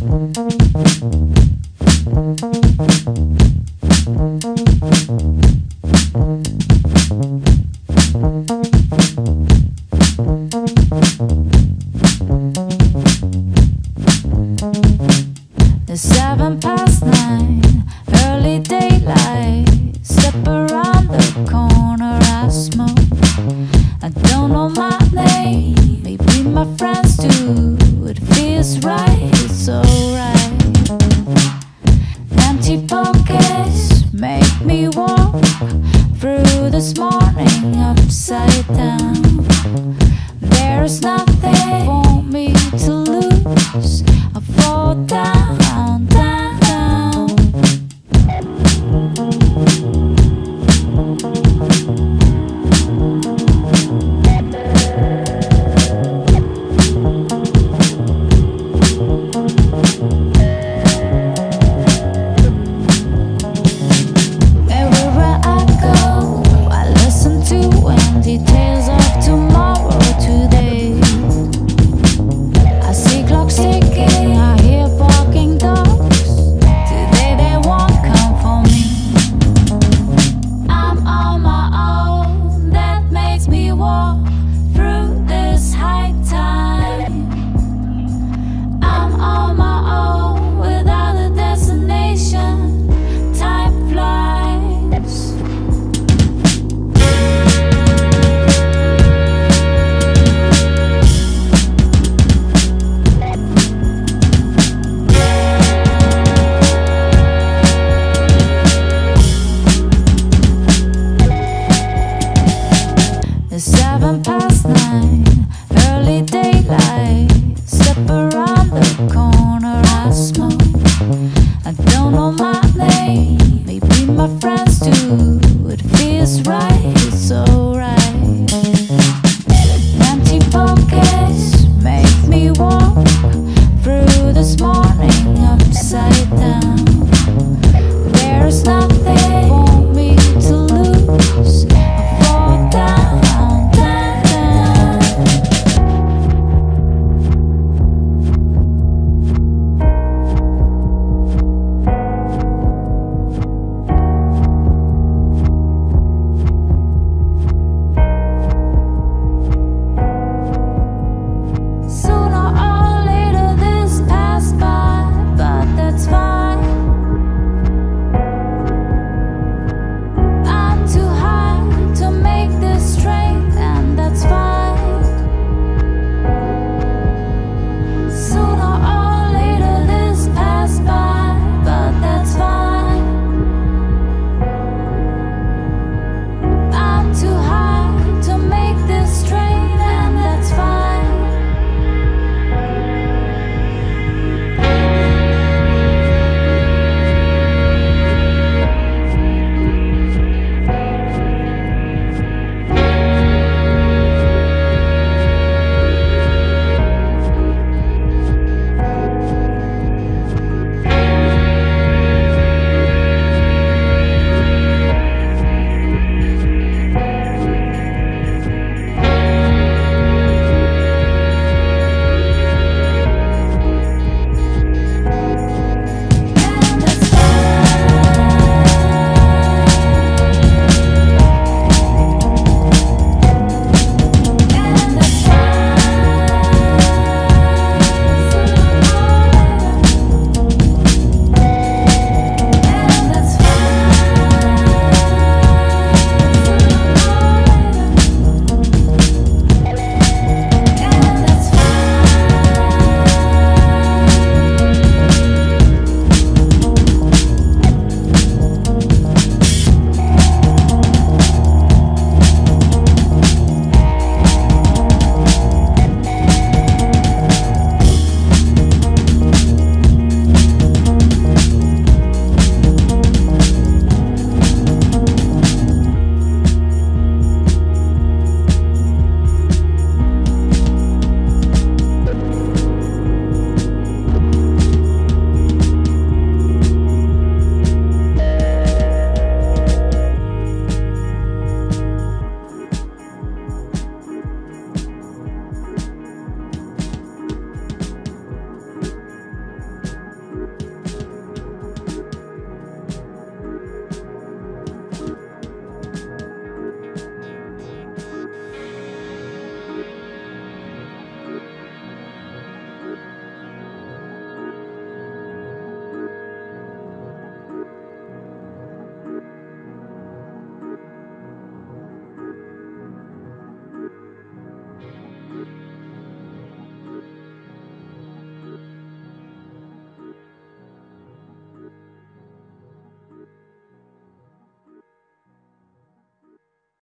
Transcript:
Thank empty pockets make me walk through this morning upside down. There's nothing for me to lose. I fall down. is right, so.